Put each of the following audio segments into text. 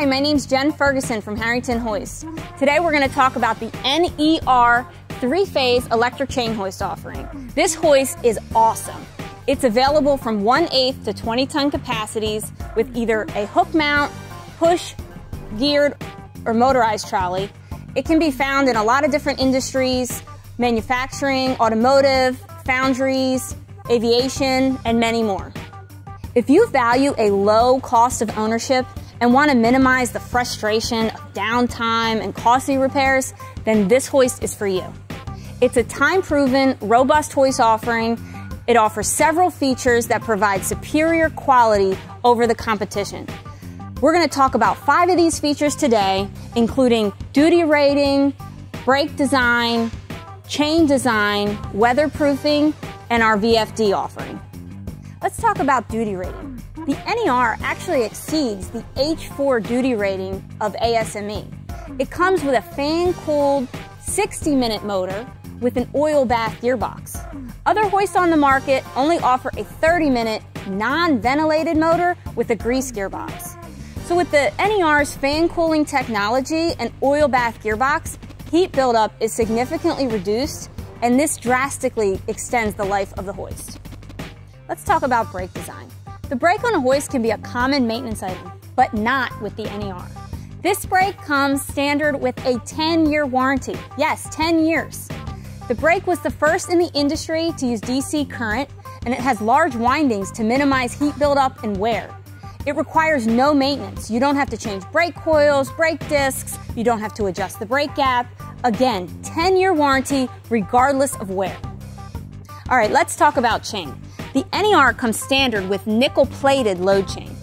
Hi, my name's Jen Ferguson from Harrington Hoist. Today we're going to talk about the NER three-phase electric chain hoist offering. This hoist is awesome. It's available from 1 8 to 20 ton capacities with either a hook mount, push, geared, or motorized trolley. It can be found in a lot of different industries, manufacturing, automotive, foundries, aviation, and many more. If you value a low cost of ownership and want to minimize the frustration of downtime and costly repairs, then this hoist is for you. It's a time-proven, robust hoist offering. It offers several features that provide superior quality over the competition. We're going to talk about five of these features today, including duty rating, brake design, chain design, weatherproofing, and our VFD offering. Let's talk about duty rating. The NER actually exceeds the H4 duty rating of ASME. It comes with a fan-cooled 60-minute motor with an oil bath gearbox. Other hoists on the market only offer a 30-minute non-ventilated motor with a grease gearbox. So with the NER's fan cooling technology and oil bath gearbox, heat buildup is significantly reduced and this drastically extends the life of the hoist. Let's talk about brake design. The brake on a hoist can be a common maintenance item, but not with the NER. This brake comes standard with a 10-year warranty. Yes, 10 years. The brake was the first in the industry to use DC current, and it has large windings to minimize heat buildup and wear. It requires no maintenance. You don't have to change brake coils, brake discs, you don't have to adjust the brake gap. Again, 10-year warranty regardless of wear. All right, let's talk about chain. The NER comes standard with nickel-plated load chain.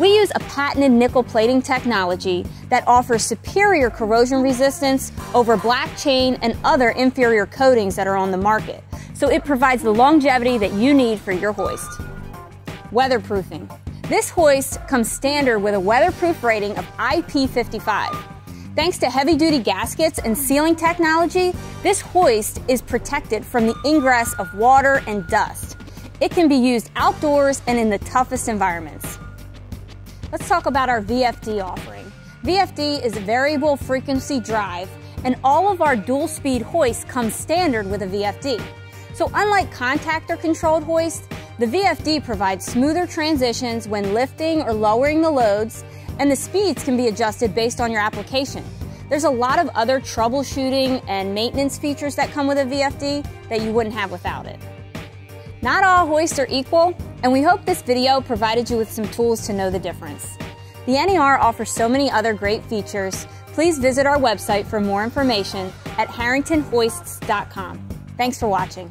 We use a patented nickel plating technology that offers superior corrosion resistance over black chain and other inferior coatings that are on the market. So it provides the longevity that you need for your hoist. Weatherproofing. This hoist comes standard with a weatherproof rating of IP55. Thanks to heavy duty gaskets and sealing technology, this hoist is protected from the ingress of water and dust. It can be used outdoors and in the toughest environments. Let's talk about our VFD offering. VFD is a variable frequency drive, and all of our dual speed hoists come standard with a VFD. So unlike contactor controlled hoists, the VFD provides smoother transitions when lifting or lowering the loads, and the speeds can be adjusted based on your application. There's a lot of other troubleshooting and maintenance features that come with a VFD that you wouldn't have without it. Not all hoists are equal, and we hope this video provided you with some tools to know the difference. The NER offers so many other great features. Please visit our website for more information at harringtonhoists.com. Thanks for watching.